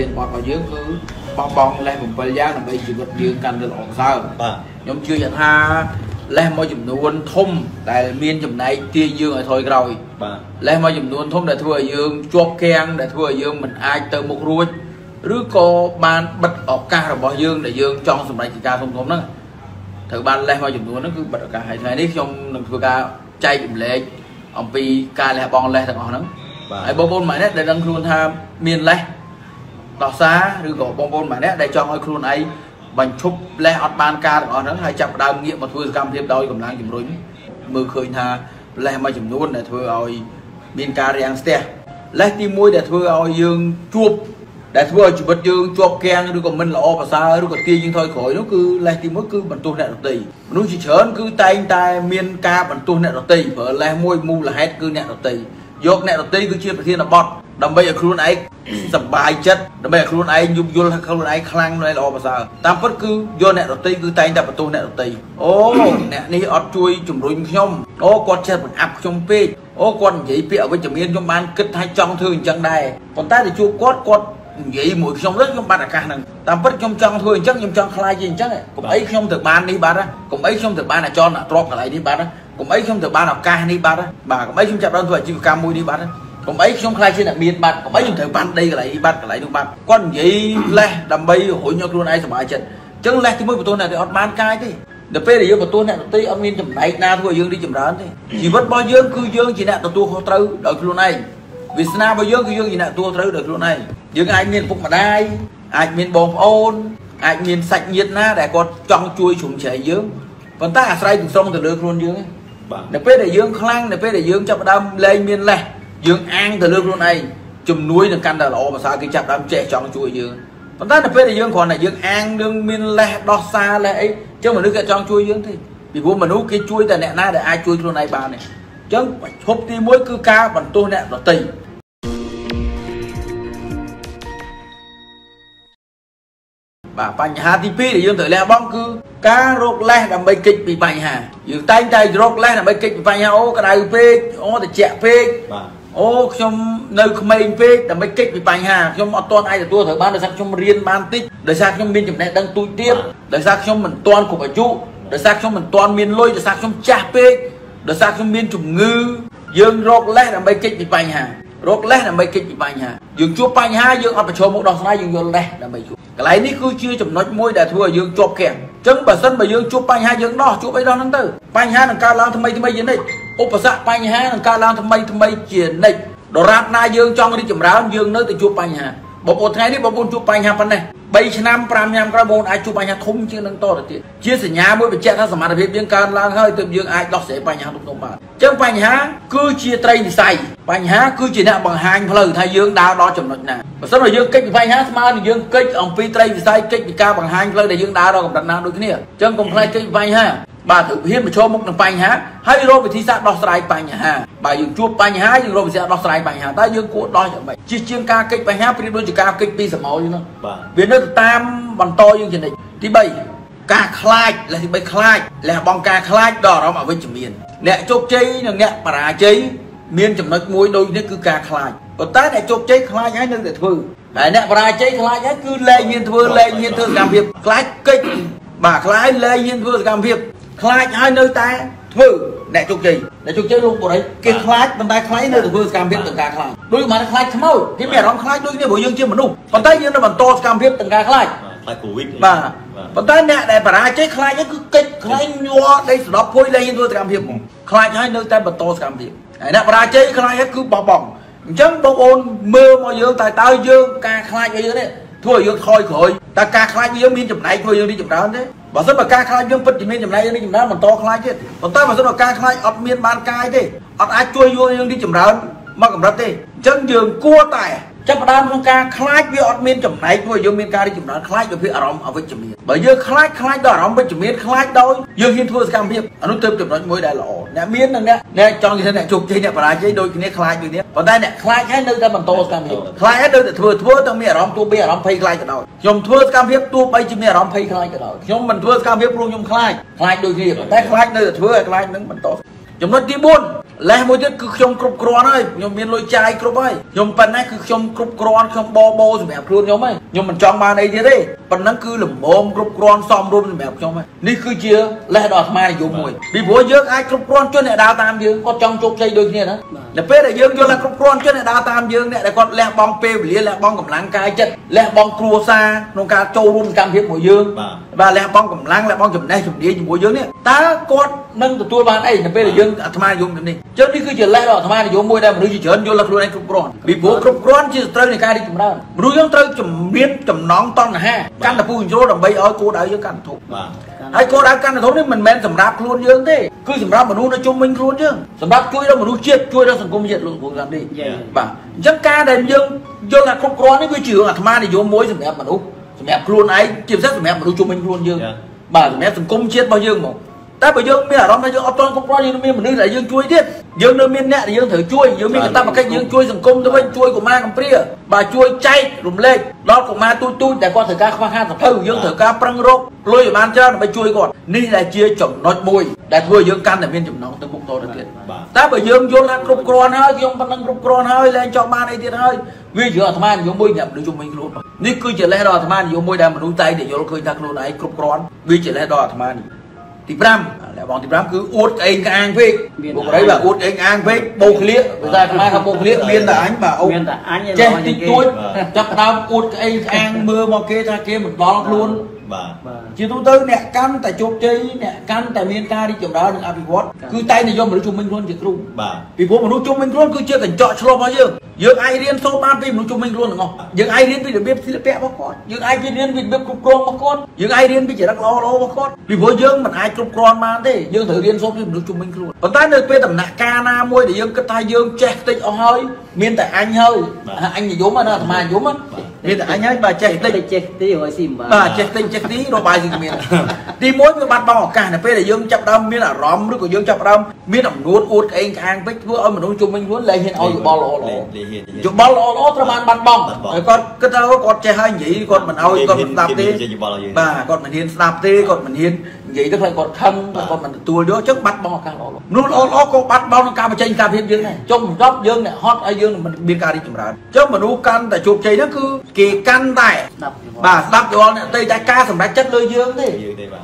ទានបត់របស់យើងគឺបោះបង់លេស7យ៉ាងដើម្បីជីវិតយើងកាន់តែល្អប្រសើរបាទខ្ញុំជឿយ៉ាងថាលេសមួយចំនួនធំដែលមានចំណែកទាញយើងឲ្យថយក្រោយបាទលេសមួយចំនួនធំដែលធ្វើឲ្យយើងជាប់គាំងដែលធ្វើឲ្យយើងមិនអាចទៅមុខរួចឬក៏បានបិទឱកាសរបស់យើងដែលយើងចង់សម្រេចកិច្ចការធំៗហ្នឹងត្រូវបានលេសមួយចំនួនហ្នឹងគឺបិទឱកាសហើយថ្ងៃនេះខ្ញុំនឹងធ្វើការចែករំលែកអំពីការលះបង់លេសទាំងអស់ហ្នឹងបាទហើយបងប្អូនម្នាក់ដែលដឹងខ្លួនថាមានលេស ដោះសារឬក៏បងប្អូនម្នាក់ដែលចង់ឲ្យខ្លួនឯងបញ្ឈប់លេសអត់បានការទាំងអស់ហ្នឹងហើយចាប់ផ្ដើមងាកមកធ្វើសកម្មភាពដោយកម្លាំងជំរុញមើលឃើញថាលេសមួយចំនួនដែលធ្វើឲ្យមានការរាំងស្ទះលេសទី1ដែលធ្វើឲ្យយើងជួបដែលធ្វើឲ្យជីវិតយើងជាប់គាំងឬក៏មិនល្អប្រសើរឬក៏ទាញយើងថយក្រោយនោះគឺលេសទី1គឺបន្ទោសអ្នកដទៃមនុស្សជាច្រើនគឺតែងតែមានការបន្ទោសអ្នកដទៃប្រើលេសមួយមូលហេតុគឺអ្នកដទៃយកអ្នកដតីគឺជាប្រធានបទ ដើម្បីឲ្យខ្លួនឯងសប្បាយចិត្តដើម្បីឲ្យខ្លួនឯងយោគយល់ថាខ្លួនឯងខ្លាំងនៅល្អប្រសើរតាមពិតគឺយកអ្នកដតីគឺតែងតែបន្ទោសអ្នកដតីអូអ្នកនេះអត់ជួយជំរុញខ្ញុំអូគាត់ចេះបង្អាប់ខ្ញុំពេកអូគាត់និយាយពាក្យអវិជ្ជមានខ្ញុំបានគិតថាចង់ធ្វើអញ្ចឹងដែរប៉ុន្តែទៅជួបគាត់គាត់និយាយមួយខ្ញុំទៅខ្ញុំបាត់ឱកាសហ្នឹងតាមពិតខ្ញុំចង់ធ្វើអញ្ចឹងខ្ញុំចង់ខ្លាចជាអញ្ចឹងកុំអីខ្ញុំទៅបាននេះបាត់ណាកុំអីខ្ញុំទៅបានអាចរអ្នកទ្របកន្លែងនេះបាត់ណាកុំអីខ្ញុំទៅបានឱកាសនេះបាត់ណាបាទកុំអីខ្ញុំចាប់ដើមធ្វើអាជីវកម្មមួយនេះបាត់ណា កុំអីខ្ញុំខ្លាចជាអ្នកមានបាត់កុំអីខ្ញុំត្រូវបានដីកន្លែងនេះបាត់កន្លែងនោះបាត់គាត់និយាយលេះដើម្បីរុញឲ្យខ្លួនឯងសុបាយចិត្តអញ្ចឹងលេះទីមួយបន្ទោសអ្នកដែលអត់បានកាយទេដល់ពេលដែលយើងបន្ទោសអ្នកដទៃអត់មានចំណែកណាធ្វើឲ្យយើងរីកចម្រើនទេជីវិតរបស់យើងគឺយើងជាអ្នកទទួលខុសត្រូវដោយខ្លួនឯងវាសនារបស់យើងគឺយើងជាអ្នកទទួលត្រូវដោយខ្លួនឯងយើងអាចមានឪពុកម្ដាយអាចមានបងប្អូនអាចមានសាច់ញាតិណាដែលគាត់ចង់ជួយជ្រុំជ្រែងយើងប៉ុន្តែអាស្រ័យទាំងស្រុងទៅលើខ្លួនយើងឯងបាទនៅពេលដែលយើងខ្លាំងនៅពេលដែលយើងចាប់ផ្ដើមលែងមានលេស យើងអាងទៅលើខ្លួនឯងជំនួយនឹងកាន់តែល្អប្រសើរគេចាប់ផ្ដើមចេះចង់ជួយយើងប៉ុន្តែនៅពេលដែលយើងគ្រាន់តែយើងអាងនឹងមានលេសដោះសារលេសអីចឹងមនុស្សគេអត់ចង់ជួយយើងទេពីព្រោះមនុស្សគេជួយតែអ្នកណាដែលអាចជួយខ្លួនឯងបានទេអញ្ចឹងឈប់ទី1គឺការបន្ទោសអ្នកដទៃបាទបញ្ហាទី2ដែលយើងត្រូវលះបង់គឺការរកលេសដើម្បីគេចពីបញ្ហាយើងតែងតែរកលេសដើម្បីគេចពីបញ្ហាអូក្តៅពេកអូត្រជាក់ពេកបាទ អូខ្ញុំនៅក្មេងពេកដើម្បីគេចពីបញ្ហាខ្ញុំអត់ទាន់អាចទទួលត្រូវបានដោយសារខ្ញុំរៀនបានតិចដោយសារខ្ញុំមានចំណេះដឹងទូចទៀតដោយសារខ្ញុំមិនទាន់គ្រប់អាយុដោយសារខ្ញុំមិនទាន់មានលុយដោយសារខ្ញុំចាស់ពេកដោយសារខ្ញុំមានជំងឺយើងរកលេសដើម្បីគេចពីបញ្ហារកលេសដើម្បីគេចពីបញ្ហាយើងជួបបញ្ហាយើងអត់ប្រឈមមុខដោះស្រាយយើងយកលេសដើម្បីជួបកន្លែងនេះគឺជាចំណុចមួយដែលធ្វើឲ្យយើងជាប់គាំងអញ្ចឹងបើសិនបើយើងជួបបញ្ហាយើងដោះជួបអីដោះហ្នឹងទៅបញ្ហានឹងកើតឡើងថ្មីថ្មីជានិច្ច ឧបសគ្គបញ្ហានឹងកើតឡើងថ្មីថ្មីជានិច្ចដរាបណាយើងចង់រីកចម្រើនយើងនៅតែជួបបញ្ហាបងប្អូនថ្ងៃនេះបងប្អូនជួបបញ្ហាប៉ុណ្ណេះ3ឆ្នាំ5ឆ្នាំក្រោយបងប្អូនអាចជួបបញ្ហាធំជាងនឹងតទៅទៀតជាសញ្ញាមួយបញ្ជាក់ថាសមត្ថភាពយើងកើនឡើងហើយទើបយើងអាចដោះស្រាយបញ្ហាទុំៗបានអញ្ចឹងបញ្ហាគឺជាត្រីនិស័យបញ្ហាគឺជាអ្នកបង្ហាញផ្លូវថាយើងដើរដល់ចំណុចណាបើសិនបើយើងកិច្ចពីបញ្ហាស្មើនឹងយើងកិច្ចអំពីត្រីវិស័យកិច្ចពីការបង្ហាញផ្លូវដែលយើងដើរដល់កម្រិតណាដូចគ្នាអញ្ចឹងកុំខ្លាចកិច្ចពីបញ្ហា បាទត្រូវហ៊ានប្រឈមមុខនឹងបញ្ហាហើយរកវិធីសាស្ត្រដោះស្រាយបញ្ហាបាទយើងជួបបញ្ហាយើងរកវិធីសាស្ត្រដោះស្រាយបញ្ហាតើយើងគួរដោះយ៉ាងម៉េចជិះជាងការកិច្ចបញ្ហាប្រៀបដូចជាការកិច្ចពីសមោលហ្នឹងបាទវានៅទៅតាមបន្តយើងជានិច្ចទី3ការខ្លាចលេខទី3ខ្លាចលះបង់ការខ្លាចដល់អារម្មណ៍អវិជ្ជមានអ្នកជោគជ័យនិងអ្នកបរាជ័យមានចំណុចមួយដូចនេះគឺការខ្លាចប៉ុន្តែអ្នកជោគជ័យខ្លាចហើយនៅតែធ្វើតែអ្នកបរាជ័យខ្លាចហើយគឺលែងមានធ្វើលែងមានធ្វើសកម្មភាពខ្លាចកិច្ចបាទខ្លាចហើយលែងមានធ្វើសកម្មភាព ខ្លាចហើយនៅតែធ្វើអ្នកជោគជ័យអ្នកជោគជ័យលោកបុរីគេខ្លាចប៉ុន្តែខ្លាចនៅតែធ្វើសកម្មភាពទាំងការខ្លាចដូចមិនខ្លាចខ្មោចគេមានអារម្មណ៍ខ្លាចដូចគ្នាព្រោះយើងជាមនុស្សប៉ុន្តែយើងនៅបន្តសកម្មភាពទាំងការខ្លាចបាទខ្លាចកូវីដបាទប៉ុន្តែអ្នកដែលបរាជ័យខ្លាចហ្នឹងគឺកិច្ចខ្លាចញ័រដេកស្ដប់ភួយលែងធ្វើសកម្មភាពហ្មងខ្លាចហើយនៅតែបន្តសកម្មភាពហើយអ្នកបរាជ័យខ្លាចហើយគឺបោះបង់អញ្ចឹងបងប្អូនមើលមកយើងតើតើយើងការខ្លាចរបស់យើងនេះធ្វើឲ្យយើងថយក្រោយតើការខ្លាចរបស់យើងមានចំណែកធ្វើឲ្យយើងរីកចម្រើនទេ បើសិនបើការខ្លាចយើងពិតជាមានចំណែកយើងរីកចម្រើនបន្តខ្លាចទៀតប៉ុន្តែបើសិនបើការខ្លាចអត់មានបានកាយទេអត់អាចជួយយកយើងរីកចម្រើនមកកម្រិតទេអញ្ចឹងយើងគួរតែ ចាប់ផ្ដើមក្នុងការខ្លាចវាអត់មានចំណែកធ្វើឲ្យយើងមានការរីកចម្រើនខ្លាចវាអារម្មណ៍អវិជ្ជមានបើយើងខ្លាចខ្លាចដល់អារម្មណ៍វិជ្ជមានខ្លាចដោយយើងហ៊ានធ្វើសកម្មភាពអានោះទៅចំណុចមួយដែលល្អអ្នកមាននិងអ្នកអ្នកចង់និយាយថាអ្នកជោគជ័យអ្នកបរាជ័យដូចគ្នាខ្លាចដូចគ្នាប៉ុន្តែអ្នកខ្លាចហើយនៅតែបន្តសកម្មភាពខ្លាចហើយនៅតែធ្វើធ្វើទាំងមានអារម្មណ៍ទោះបីអារម្មណ៍ភ័យខ្លាចក៏ដោយខ្ញុំធ្វើសកម្មភាពទោះបីជាមានអារម្មណ៍ភ័យខ្លាចក៏ដោយខ្ញុំមិនធ្វើសកម្មភាពព្រោះខ្ញុំខ្លាចខ្លាចដូចគ្នាប៉ុន្តែខ្លាចនៅតែធ្វើឲ្យខ្លាចនឹងបន្តចំណុចទី4 លេសមួយទៀតគឺខ្ញុំគ្រប់គ្រាន់ហើយខ្ញុំមានលុយចាយគ្រប់ហើយខ្ញុំប៉ុណ្ណេះគឺខ្ញុំគ្រប់គ្រាន់ខ្ញុំបបោសម្រាប់ខ្លួនខ្ញុំហើយខ្ញុំមិនចង់បានអីទៀតទេប៉ុណ្ណឹងគឺលំមគ្រប់គ្រាន់សមរម្យសម្រាប់ខ្ញុំហើយនេះគឺជាលេសដ៏អាត្មានិយមមួយពីព្រោះយើងអាចគ្រប់គ្រាន់ជនអ្នកដើរតាមយើងគាត់ចង់ជោគជ័យដូចគ្នាណានៅពេលដែលយើងយល់ថាគ្រប់គ្រាន់ជនអ្នកដើរតាមយើងអ្នកដែលគាត់លះបង់ពេលវេលាលះបង់កម្លាំងកាយចិត្តលះបង់គ្រួសារក្នុងការចូលរួមសកម្មភាពមួយយើងបាទ លះបង់កម្លាំងលះបង់ចំណេះជំនាញជាមួយយើងនេះតើគាត់នឹងទទួលបានអីនៅពេលដែលយើងអាត្មានិយមនេះចឹងនេះគឺជាលេសរបស់អាត្មានិយមមួយដែលមនុស្សជាច្រើនយល់ថាខ្លួនឯងគ្រប់គ្រាន់ពីព្រោះគ្រប់គ្រាន់ជាសត្រូវនៃការរីកចម្រើនមនុស្សយើងត្រូវជំនាញចំណងតណ្ហាកាន់តែពូជញ្ជ្រោដើម្បីឲ្យគោលដៅយើងកាន់តែធំបាទហើយគោលដៅកាន់តែធំនេះមិនមែនសម្រាប់ខ្លួនយើងទេគឺសម្រាប់មនុស្សនៅជុំវិញខ្លួនយើងសម្រាប់ជួយដល់មនុស្សជាតិជួយដល់សង្គមជាតិលោកគ្រូសាមនេះបាទអញ្ចឹងការដែលយើងយល់ថាគ្រប់គ្រាន់នេះគឺជារឿងអាត្មានិយមមួយសម្រាប់មនុស្ស សម្រាប់ខ្លួនឯងជាពិសេសសម្រាប់មនុស្សជុំវិញខ្លួនយើងបាទសម្រាប់សង្គមជាតិរបស់យើងមកតែបើយើងមានអារម្មណ៍ថាយើងអត់ទាន់គ្រប់គ្រាន់យើងមានមនុស្សដែលយើងជួយទៀត យើងនៅមានអ្នកដែលយើងត្រូវជួយយើងមានកាតព្វកិច្ចយើងជួយសង្គមទៅវិញជួយកុមារកំព្រាបាទជួយចែករំលែកដល់កុមារទូចទូចដែលគាត់ត្រូវការខ្វះខាតសភៅយើងត្រូវការប្រឹងរកលុយឲ្យបានច្រើនដើម្បីជួយគាត់នេះដែលជាចំណុចមួយដែលធ្វើឲ្យយើងកាន់តែមានចំណងទៅមុខតទៅទៀតតែបើយើងយល់ថាគ្រប់គ្រាន់ហើយខ្ញុំប៉ុណ្ណឹងគ្រប់គ្រាន់ហើយលែងចង់បានអីទៀតហើយវាជាអាត្មានិយមមួយញ៉ាំមនុស្សជុំវិញខ្លួននេះគឺជាលេសដល់អាត្មានិយមមួយដែលមនុស្សតែងតែយល់ឃើញថាខ្លួនឯងគ្រប់គ្រាន់វាជាលេសដល់អាត្មានេះទី5 លះបងទី5គឺអួតក្អេងក្អាងពេកបុករីបាទអួតក្អេងក្អាងពេកបោកក្លៀកភាសាខ្មែរថាបោកក្លៀកមានតែអញបាទអូមានតែអញចេះតិចតួចចាប់ដើមអួតក្អេងក្អាងមើលមកគេថាគេមិនដល់ខ្លួន បាទជាទូទៅអ្នកកាន់តែជោគជ័យអ្នកកាន់តែមានការរីកចម្រើននិងអភិវឌ្ឍគឺតែនិយមមនុស្សជុំវិញខ្លួនជាគ្រូបាទពីព្រោះមនុស្សជុំវិញខ្លួនគឺជាកញ្ចក់ឆ្លុះរបស់យើងយើងអាចរៀនសូត្របានពីមនុស្សជុំវិញខ្លួនទាំងអស់យើងអាចរៀនពីរបៀបសិល្បៈរបស់គាត់យើងអាចរៀនពីរបៀបគ្រប់គ្រងរបស់គាត់យើងអាចរៀនពីចរិតល្អល្អរបស់គាត់ពីព្រោះយើងមិនអាចគ្រប់គ្រាន់បានទេយើងត្រូវរៀនសូត្រពីមនុស្សជុំវិញខ្លួនប៉ុន្តែនៅពេលដំណាក់កាលណាមួយដែលយើងគិតថាយើងចេះតិចអស់ហើយមានតែអញហើយអញនិយមណាអាត្មានិយម មានតែអញហើយបើចេះតិចចេះទីរយស៊ីមិនបានបាទចេះតិចចេះទីរបាយស៊ីគ្មានទី1វាបាត់បង់ឱកាសនៅពេលដែលយើងចាប់ដើមមានអារម្មណ៍ឬក៏យើងចាប់ដើម មានអំនួតអួតក្អេងក្អាងពេកធ្វើឲ្យមនុស្សជុំវិញខ្លួនលែងហ៊ានឲ្យយោបល់ល្អល្អយោបល់ល្អល្អត្រូវបានបាត់បង់ហើយគាត់គិតថាគាត់ចេះហើយនិយាយគាត់មិនឲ្យគាត់មិនស្ដាប់ទេបាទគាត់មិនហ៊ានស្ដាប់ទេគាត់មិនហ៊ាននិយាយទៅខ្លាចគាត់ខឹងគាត់មិនទទួលយកអញ្ចឹងបាត់បង់ឱកាសល្អល្អនោះល្អល្អក៏បាត់បង់ក្នុងការបញ្ចេញការភាពយើងដែរចុងបន្ទាប់យើងអ្នកហត់ឲ្យយើងមិនមានការរីកចម្រើនអញ្ចឹងមនុស្សកាន់តែជោគជ័យហ្នឹងគឺគេកាន់តែបាទស្ដាប់យល់អ្នកតែតែការសម្រេចចិត្តលើយើងទេ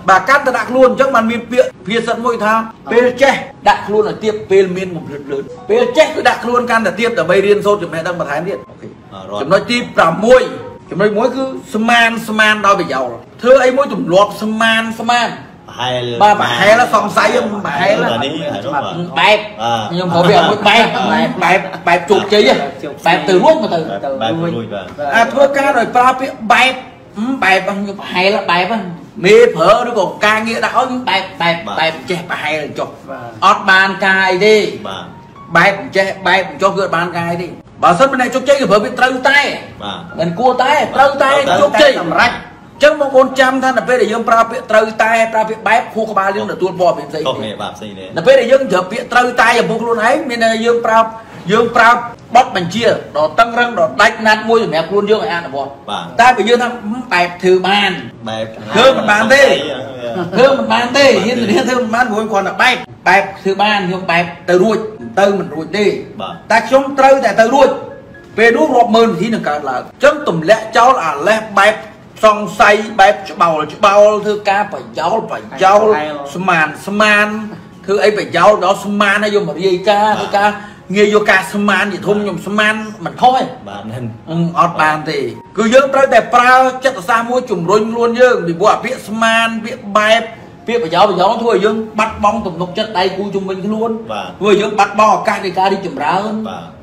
បាទកាន់តែដាក់ខ្លួនអញ្ចឹងបានមានពាក្យភាសាមួយថាពេលចេះដាក់ខ្លួនឲ្យទៀបពេលមានកម្រិតលឿនពេលចេះគឺដាក់ខ្លួនកាន់តែទៀបដើម្បីរៀនសូត្រចំណេះដឹងបន្ថែមទៀតអូខេចំណុចទី6ចំណុចមួយគឺស្មានស្មានដោយប្រយោលធ្វើអីមួយទម្លាប់ស្មានស្មានហែលបាទប្រហែលសង្ស័យប្រហែលនេះបែបខ្ញុំព្រោះវាមួយបែបបែបបែបជោគជ័យបែបទៅរួចមកទៅបែបរួចបាទអាធ្វើការដោយប្រើពាក្យបែប បែបខ្ញុំប្រហែលបែបមេប្រើឬក៏ការងារដាក់ឲ្យបែបបែបបែបចេះប្រហែលចុះអត់បានការអីទេបាទបែបចេះបែបចុះគឺអត់បានការអីទេបើសិនមិនជោគជ័យគឺប្រើវាត្រូវតែបាទមិនគួរតែត្រូវតែជោគជ័យសម្រាប់ចឹងបងប្អូនចាំថានៅពេលដែលយើងប្រើពាក្យត្រូវតែប្រើពាក្យបែបខួរក្បាលយើងទទួលព័ត៌មានផ្សេងទេបាទផ្សេងទេនៅពេលដែលយើងប្រើពាក្យត្រូវតែចំពោះខ្លួនឯងមានន័យថាយើងប្រើ យើងប្រើបត់បញ្ជាដល់តឹងរឹងដល់ដាច់ណាត់មួយសម្រាប់ខ្លួនយើងឲ្យអនុវត្តតែបើយើងថាបែបធ្វើបានបែបធ្វើមិនបានទេធ្វើមិនបានទេហ៊ានរៀនធ្វើមិនបានព្រោះគ្រាន់តែបែបបែបធ្វើបានខ្ញុំបែបទៅរួចទៅមិនរួចទេតែខ្ញុំត្រូវតែទៅរួចពេលនោះរាប់ម៉ឺនវិធីនឹងកើតឡើងអញ្ចឹងទម្លាក់ចោលអាលេះបែបសង្ស័យបែបច្បោលច្បោលធ្វើការបយោលបយោលស្មានស្មានធ្វើអីបយោលដល់ស្មានហើយយកមករាយការធ្វើការ ងារយកការស្មានជាធំខ្ញុំស្មានមិនខុសទេបាទហ្នឹងអត់បានទេ គឺយើងត្រូវតែប្រើចិត្តសាស្ត្រមួយជំរុញខ្លួនយើងពីព្រោះអាពាក្យស្មានពាក្យបែបពាក្យប្រយោប្រយោធ្វើឲ្យយើងបាត់បង់ទំនុកចិត្តដៃគូជំនាញខ្លួនធ្វើឲ្យយើងបាត់បង់ឱកាសនៃការរីកចម្រើន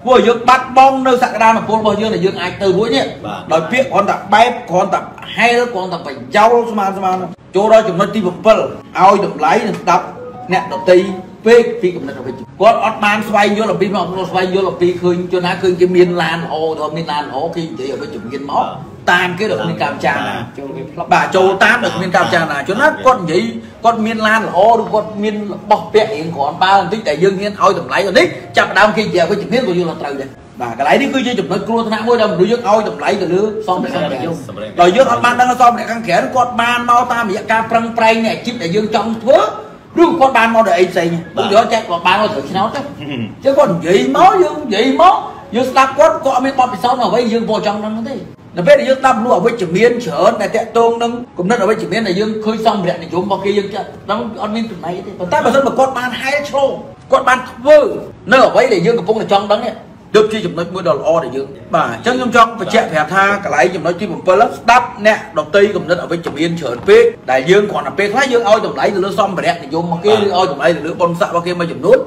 ធ្វើឲ្យយើងបាត់បង់នៅសក្តានុពលរបស់យើងដែលយើងអាចទៅរួចនេះដោយពាក្យគ្រាន់តែបែបគ្រាន់តែហែលគ្រាន់តែប្រយោលស្មានស្មានចូលដល់ចំណុចទី7ឲ្យតម្លៃនិងស្ដាប់អ្នកដតី ពេកពីកំណត់របស់គាត់អត់បានស្វែងយល់អំពីមកស្វែងយល់អំពីឃើញជនណាឃើញគេមានឡានល្អទៅមានឡានល្អគេនិយាយឲ្យវិជ្ជមានមកតាមគេដល់មានកម្មចារណាចូលគេផ្លប់បាទចូលតាមដល់មានកម្មចារណាជនណាគាត់និយាយគាត់មានឡានល្អឬគាត់មានរបស់ពាក់រៀងគ្រាន់បើបន្តិចតែយើងហ៊ានឲ្យតម្លៃនេះចាប់ដើមគេនិយាយវិជ្ជមានក៏យល់ថាត្រូវដែរបាទកន្លែងនេះគឺជាចំណុចគ្រោះថ្នាក់មួយដែលមនុស្សយើងឲ្យតម្លៃទៅលើសំភារៈខាងក្រៅដល់យើងអត់បានដឹងសំភារៈខាងក្រៅគាត់បានមកតាមរយៈការប្រឹងប្រែងនៃអាជីពដែលយើងចង់ធ្វើ ឬគាត់បានមកដល់អីផ្សេងពួកយកចេះគាត់បានមកត្រូវឆ្នោតទៅចឹងគាត់និយាយមកយើងនិយាយមកយើងស្ដាប់គាត់គាត់អត់មានបទពិសោធន៍អ្វីយើងពោចង់ដឹងទេនៅពេលដែលយើងស្ដាប់មនុស្សអវិជ្ជមានច្រើនដែលតាក់ទងនឹងគំនិតអវិជ្ជមានដែលយើងឃើញសម្ភារៈនិយមរបស់គេយើងចាត់ដឹងអត់មានចំណៃទេប៉ុន្តែបើសិនបើគាត់បានហែលឆ្លងគាត់បានធ្វើនៅអ្វីដែលយើងកំពុងតែចង់ដឹងនេះ ទើបជាចំណុចមួយដ៏ល្អដែលយើងបាទអញ្ចឹងខ្ញុំចង់បញ្ជាក់ប្រាប់ថាកន្លែងចំណុចទី7ស្ដាប់អ្នកដតីគំនិតអវិជ្ជមានច្រើនពេកដែលយើងគ្រាន់តែពេលខ្លះយើងឲ្យតម្លៃទៅលើសម្ភារៈនិយមរបស់គេឬឲ្យតម្លៃទៅលើបុណ្យស័ក្តិរបស់គេមួយចំនួន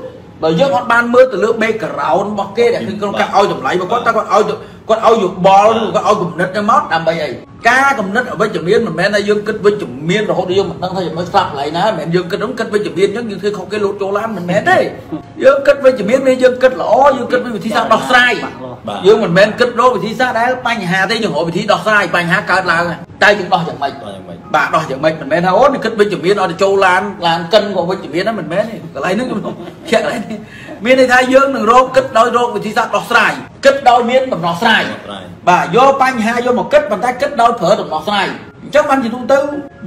បើយើងអត់បានមើលទៅលើ background របស់គេដែលគឺក្នុងការឲ្យតម្លៃរបស់គាត់តើគាត់ឲ្យគាត់ឲ្យយោបល់ឬគាត់ឲ្យគំនិតទៅមកដើម្បីអីការគំនិតអវិជ្ជមានមិនមែនថាយើងគិតវិជ្ជមានរហូតដល់យើងមិនដឹងថាយើងមើលស្លាប់កន្លែងណាមិនមែនយើងគិតហ្នឹងគិតវិជ្ជមានអញ្ចឹងយើងធ្វើខុសគេលោតចូលឡានមិនមែនទេយើងគិតវិជ្ជមានមានយើងគិតល្អយើងគិតវិធីសាស្ត្រដោះស្រាយយើងមិនមែនគិតរកវិធីសាស្ត្រដែលបញ្ហាទេយើងរកវិធីដោះស្រាយបញ្ហាកើតឡើងតែយើងដោះយ៉ាងម៉េច បាទដោះយ៉ាងម៉េចមិនមែនថាអូនេះគិតវិជ្ជមានឲ្យទៅចូលឡានឡានកិនក៏វិជ្ជមានដែរមិនមែនទេកន្លែងហ្នឹងខ្ញុំជាក់កន្លែងនេះមានន័យថាយើងនឹងរកគិតដោយរកវិធីសាស្ត្រដោះស្រាយគិតដោយមានដំណោះស្រាយបាទយកបញ្ហាយកមកគិតប៉ុន្តែគិតដោយប្រើដំណោះស្រាយអញ្ចឹងបានជាទូទៅ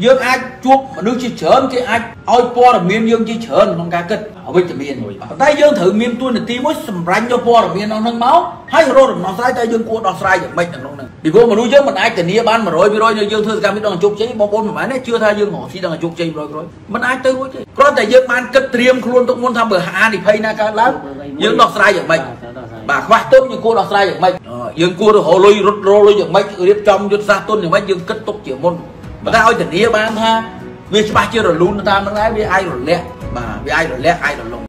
យើងអាចជួបមនុស្សជាច្រើនគេអាចឲ្យព័ត៌មានយើងជាច្រើនក្នុងការគិតអវិជ្ជមានប៉ុន្តែយើងត្រូវមានទួនាទីមួយសម្រាប់យកព័ត៌មានក្នុងហ្នឹងមកហើយរកដំណោះស្រាយតើយើងគួរដោះស្រាយយ៉ាងម៉េចក្នុងហ្នឹងពីព្រោះមនុស្សយើងមិនអាចធានាបាន100%នៅយើងធ្វើសកម្មភាពដល់ជោគជ័យបងប្អូនមិនមែនទេជឿថាយើងរកស៊ីដល់ជោគជ័យ100%មិនអាចទៅរួចទេគ្រាន់តែយើងបានគិតត្រៀមខ្លួនទុកមុនថាបើហានិភ័យណាកើតឡើងយើងដោះស្រាយយ៉ាងម៉េចបាទខ្វះទុនយើងគួរដោះស្រាយយ៉ាងម៉េចយើងគួរទៅរកលុយរត់រលុយយ៉ាងម៉េចរៀបចំយុទ្ធសាស្ត្រទុនយ៉ាងម៉េចយើងគិតទុកជាមុន ប៉ុន្តែឲ្យធានាបានថាវាច្បាស់ជារលូនតាមនឹងដែរវាអាចរលាក់បាទវាអាចរលាក់អាចរលង